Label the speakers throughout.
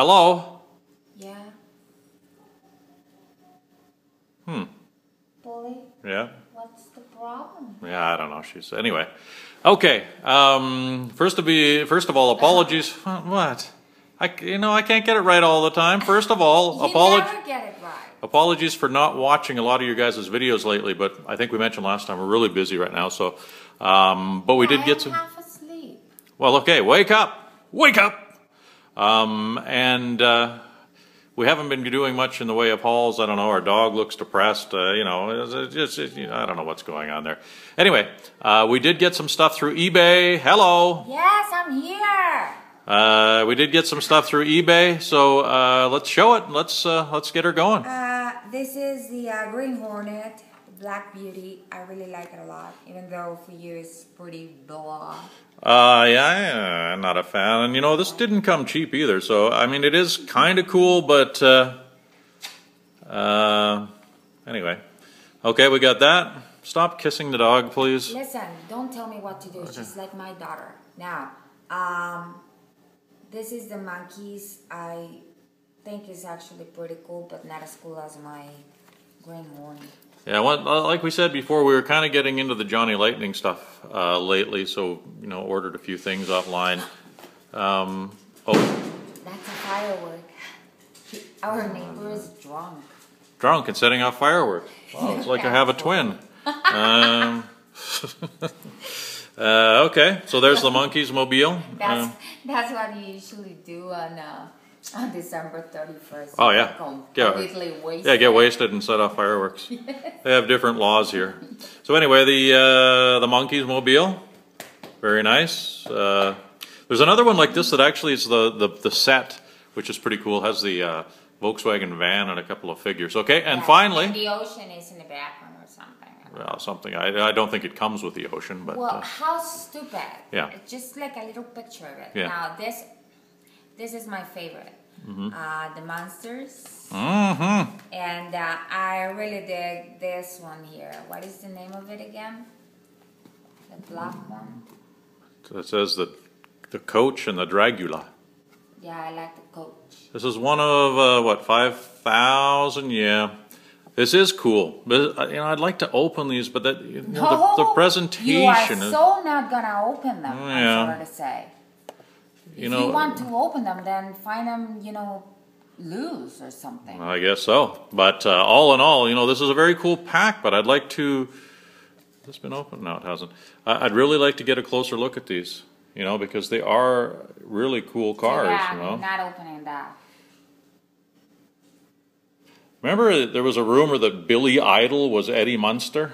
Speaker 1: Hello?
Speaker 2: Yeah.
Speaker 1: Hmm.
Speaker 2: Bully,
Speaker 1: Yeah?
Speaker 2: what's the problem?
Speaker 1: Yeah, I don't know. She's anyway. Okay. Um, first to be first of all, apologies. What? I you know I can't get it right all the time. First of all, apologies.
Speaker 2: never get it right.
Speaker 1: Apologies for not watching a lot of your guys' videos lately, but I think we mentioned last time we're really busy right now. So, um, but we did
Speaker 2: I
Speaker 1: get some.
Speaker 2: half asleep.
Speaker 1: Well, okay, wake up, wake up. Um, and uh, we haven't been doing much in the way of hauls. I don't know. Our dog looks depressed. Uh, you know, it's, it's it's, you know, I don't know what's going on there. Anyway, uh, we did get some stuff through eBay. Hello.
Speaker 2: Yes, I'm here.
Speaker 1: Uh, we did get some stuff through eBay, so uh, let's show it. Let's uh, let's get her going.
Speaker 2: Uh, this is the uh, Green Hornet Black Beauty. I really like it a lot, even though for you it's pretty blah.
Speaker 1: Uh, yeah, I'm not a fan. And you know, this didn't come cheap either. So, I mean, it is kind of cool, but, uh, uh, anyway. Okay, we got that. Stop kissing the dog, please.
Speaker 2: Listen, don't tell me what to do. She's like my daughter. Now, um, this is the Monkees. I think is actually pretty cool, but not as cool as my Green Hornet.
Speaker 1: Yeah, well, uh, like we said before, we were kind of getting into the Johnny Lightning stuff uh, lately, so, you know, ordered a few things offline. Um, oh,
Speaker 2: That's a firework. Our neighbor is drunk.
Speaker 1: drunk and setting off fireworks. Wow, it's like I have a twin. Um, uh, okay, so there's the Monkees Mobile.
Speaker 2: That's
Speaker 1: Um,
Speaker 2: that's what you usually do on uh, on December thirty first.
Speaker 1: Oh, yeah.
Speaker 2: Completely wasted.
Speaker 1: Yeah, get wasted and set off fireworks. They have different laws here. So anyway, the uh, the Monkees Mobile, very nice. Uh, there's another one like this that actually is the the, the set, which is pretty cool. Has the uh, Volkswagen van and a couple of figures. Okay, and
Speaker 2: Yes,
Speaker 1: finally,
Speaker 2: and the ocean is in the background or something.
Speaker 1: well, something I I don't think it comes with the ocean, but
Speaker 2: Well,
Speaker 1: uh,
Speaker 2: how stupid!
Speaker 1: Yeah.
Speaker 2: It's just like a little picture of it.
Speaker 1: Yeah.
Speaker 2: Now this, this is my favorite. Uh, the Munsters,
Speaker 1: hmm
Speaker 2: and uh, I really dig this one here. What is the name of it again? The black one.
Speaker 1: So it says the the coach and the Dragula.
Speaker 2: Yeah, I like the coach.
Speaker 1: This is one of uh, what five thousand? Yeah, this is cool. But uh, you know, I'd like to open these, but that you know, the, the
Speaker 2: You are
Speaker 1: presentation is.
Speaker 2: so not gonna open them.
Speaker 1: Yeah.
Speaker 2: I'm sorry to say.
Speaker 1: You
Speaker 2: if
Speaker 1: know-
Speaker 2: you want to open them, then find them, you know, loose or something.
Speaker 1: I guess so. But uh, all in all, you know, this is a very cool pack. But I'd like to. Has this been open? No, it hasn't. I- I'd really like to get a closer look at these. You know, because they are really cool cars.
Speaker 2: yeah,
Speaker 1: you know.
Speaker 2: I'm not opening that.
Speaker 1: Remember, there was a rumor that Billy Idol was Eddie Munster?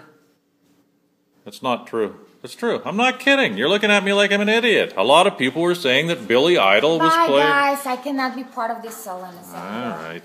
Speaker 1: That's not true. It's true. I'm not kidding. You're looking at me like I'm an idiot. A lot of people were saying that Billy Idol was playing.
Speaker 2: Bye, guys. I cannot be part of this selling.
Speaker 1: All right.